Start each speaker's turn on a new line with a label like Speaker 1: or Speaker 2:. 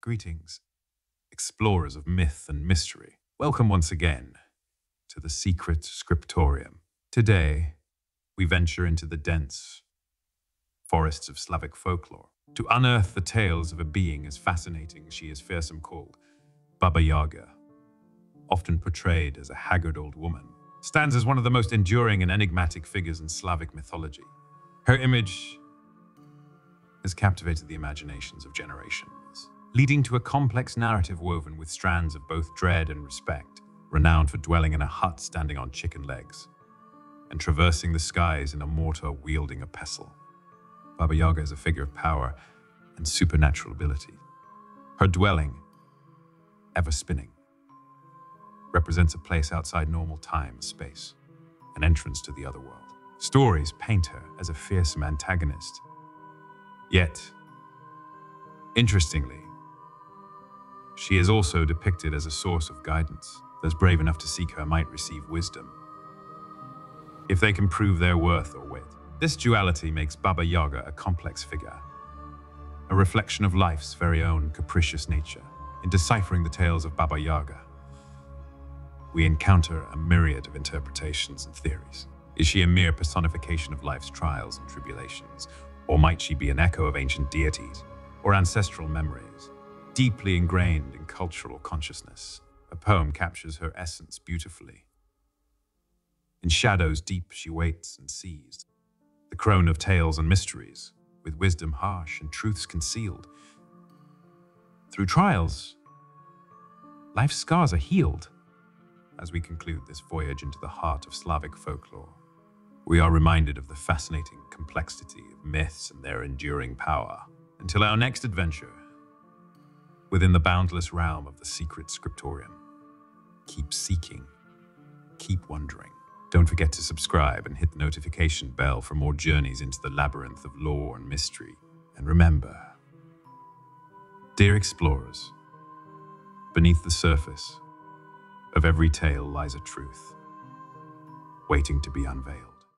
Speaker 1: Greetings, explorers of myth and mystery. Welcome once again to the secret scriptorium. Today, we venture into the dense forests of Slavic folklore to unearth the tales of a being as fascinating as she is fearsome called Baba Yaga, often portrayed as a haggard old woman, stands as one of the most enduring and enigmatic figures in Slavic mythology. Her image has captivated the imaginations of generations leading to a complex narrative woven with strands of both dread and respect, renowned for dwelling in a hut standing on chicken legs, and traversing the skies in a mortar wielding a pestle. Baba Yaga is a figure of power and supernatural ability. Her dwelling, ever spinning, represents a place outside normal time and space, an entrance to the other world. Stories paint her as a fearsome antagonist. Yet, interestingly, she is also depicted as a source of guidance. Those brave enough to seek her might receive wisdom. If they can prove their worth or wit. This duality makes Baba Yaga a complex figure, a reflection of life's very own capricious nature. In deciphering the tales of Baba Yaga, we encounter a myriad of interpretations and theories. Is she a mere personification of life's trials and tribulations, or might she be an echo of ancient deities or ancestral memories? Deeply ingrained in cultural consciousness. A poem captures her essence beautifully. In shadows deep she waits and sees, the crone of tales and mysteries, with wisdom harsh and truths concealed. Through trials, life's scars are healed. As we conclude this voyage into the heart of Slavic folklore, we are reminded of the fascinating complexity of myths and their enduring power. Until our next adventure, within the boundless realm of the secret scriptorium. Keep seeking, keep wondering. Don't forget to subscribe and hit the notification bell for more journeys into the labyrinth of lore and mystery. And remember, dear explorers, beneath the surface of every tale lies a truth, waiting to be unveiled.